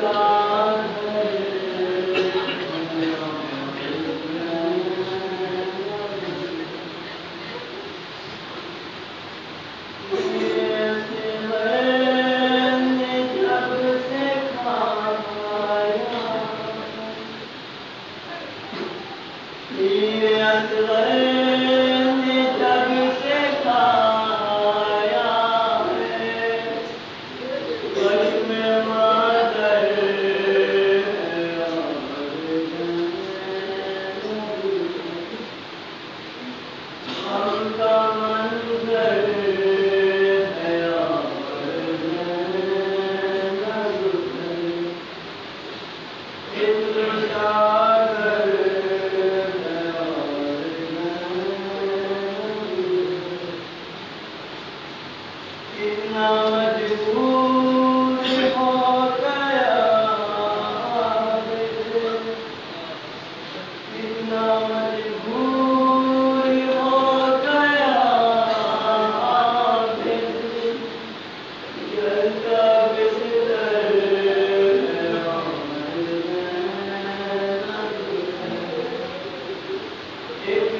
Yeah,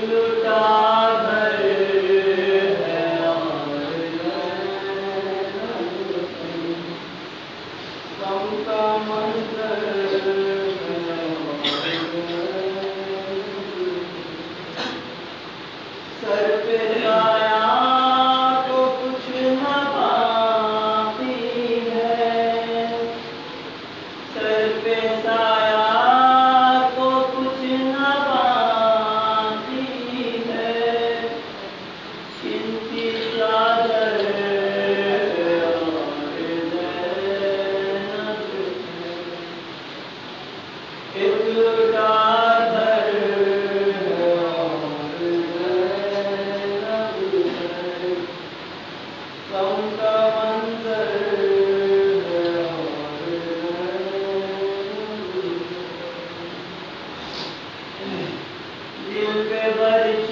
Good. Guru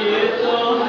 Kirtan.